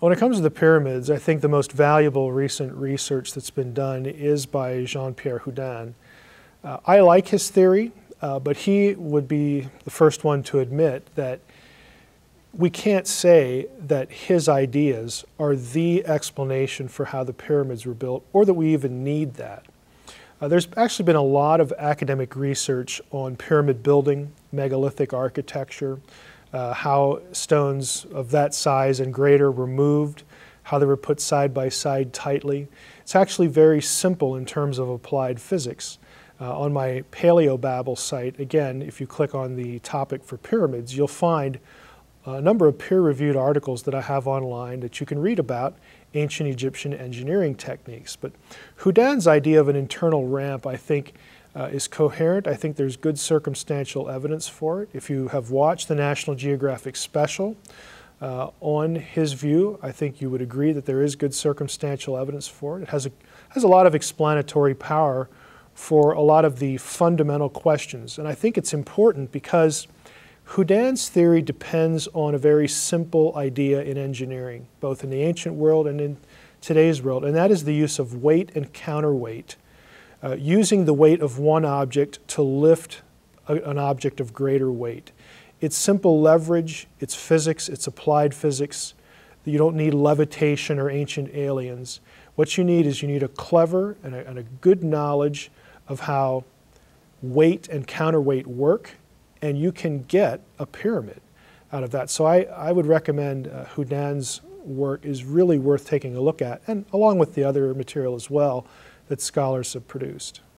When it comes to the pyramids, I think the most valuable recent research that's been done is by Jean-Pierre Houdin. Uh, I like his theory, uh, but he would be the first one to admit that we can't say that his ideas are the explanation for how the pyramids were built or that we even need that. Uh, there's actually been a lot of academic research on pyramid building, megalithic architecture, uh, how stones of that size and greater were moved, how they were put side by side tightly. It's actually very simple in terms of applied physics. Uh, on my Paleobabble site, again, if you click on the topic for pyramids, you'll find a number of peer-reviewed articles that I have online that you can read about ancient Egyptian engineering techniques. But Houdin's idea of an internal ramp, I think, uh, is coherent. I think there's good circumstantial evidence for it. If you have watched the National Geographic special uh, on his view, I think you would agree that there is good circumstantial evidence for it. It has a, has a lot of explanatory power for a lot of the fundamental questions. And I think it's important because Houdin's theory depends on a very simple idea in engineering, both in the ancient world and in today's world, and that is the use of weight and counterweight uh, using the weight of one object to lift a, an object of greater weight. It's simple leverage, it's physics, it's applied physics. You don't need levitation or ancient aliens. What you need is you need a clever and a, and a good knowledge of how weight and counterweight work, and you can get a pyramid out of that. So I, I would recommend uh, Houdin's work is really worth taking a look at, and along with the other material as well that scholars have produced.